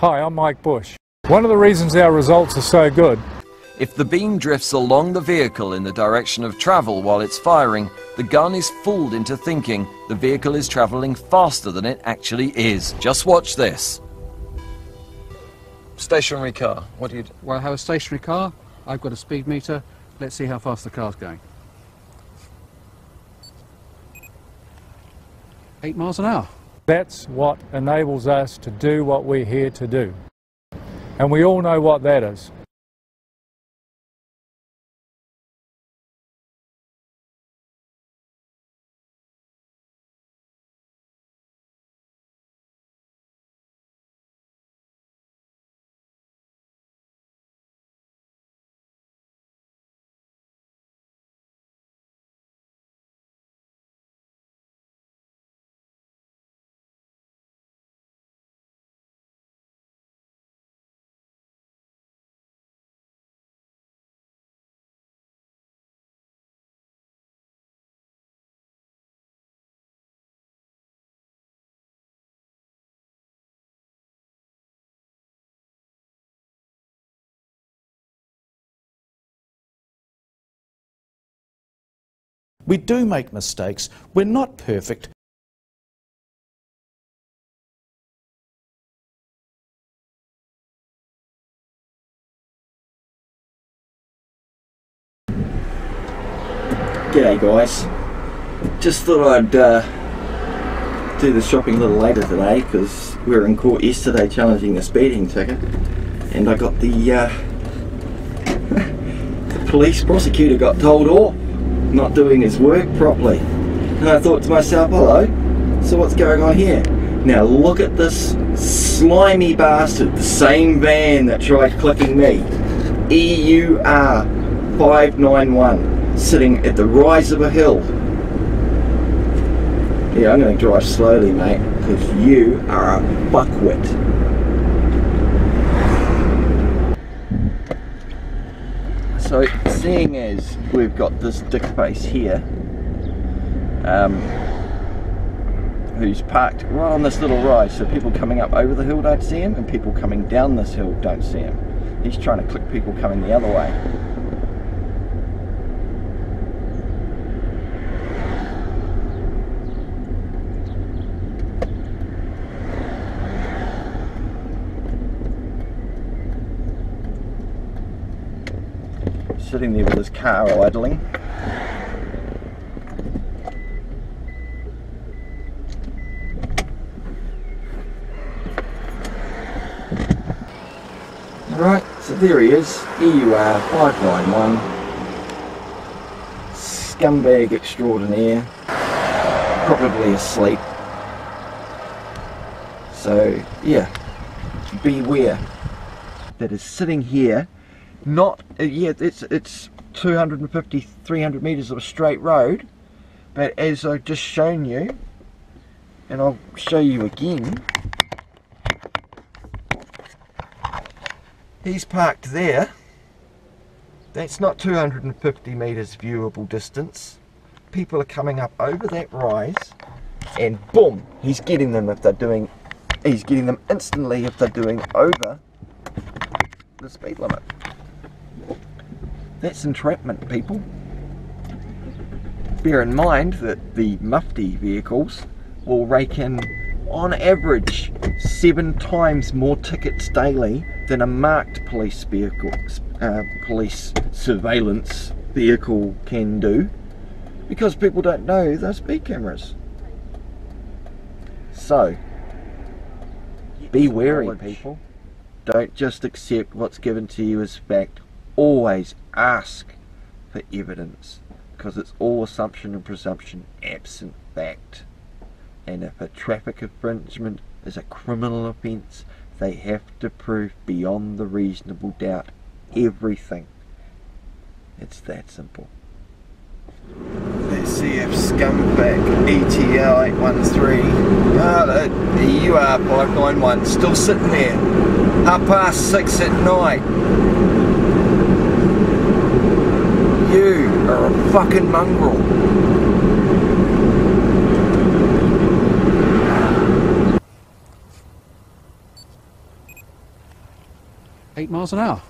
Hi, I'm Mike Bush. One of the reasons our results are so good If the beam drifts along the vehicle in the direction of travel while it's firing, the gun is fooled into thinking the vehicle is travelling faster than it actually is. Just watch this. Stationary car. What do you do? Well, I have a stationary car. I've got a speed meter. Let's see how fast the car's going. Eight miles an hour. That's what enables us to do what we're here to do. And we all know what that is. We do make mistakes. We're not perfect. G'day guys. Just thought I'd uh, do the shopping a little later today because we were in court yesterday challenging the speeding ticket and I got the, uh, the police prosecutor got told off not doing his work properly. And I thought to myself, hello, so what's going on here? Now look at this slimy bastard, the same van that tried clicking me. EUR 591 sitting at the rise of a hill. Yeah, I'm going to drive slowly, mate, because you are a buckwit. So, seeing as we've got this dick face here, um, who's parked right on this little rise, so people coming up over the hill don't see him, and people coming down this hill don't see him. He's trying to click people coming the other way. Sitting there with his car idling. Right, so there he is, EUR 591, scumbag extraordinaire, probably asleep. So, yeah, beware that is sitting here not uh, yeah it's it's 250 300 meters of a straight road but as I've just shown you and I'll show you again he's parked there. That's not 250 meters viewable distance. People are coming up over that rise and boom he's getting them if they're doing he's getting them instantly if they're doing over the speed limit that's entrapment, people. Bear in mind that the Mufti vehicles will rake in, on average, seven times more tickets daily than a marked police vehicle, uh, police surveillance vehicle can do, because people don't know those speed cameras. So, be wary, people. Don't just accept what's given to you as fact always ask for evidence because it's all assumption and presumption absent fact. And if a traffic infringement is a criminal offence, they have to prove beyond the reasonable doubt everything. It's that simple. The CF Scumbag ETL 813. Ah, the, the UR 591 still sitting there. Half past six at night. fucking mongrel. Eight miles an hour.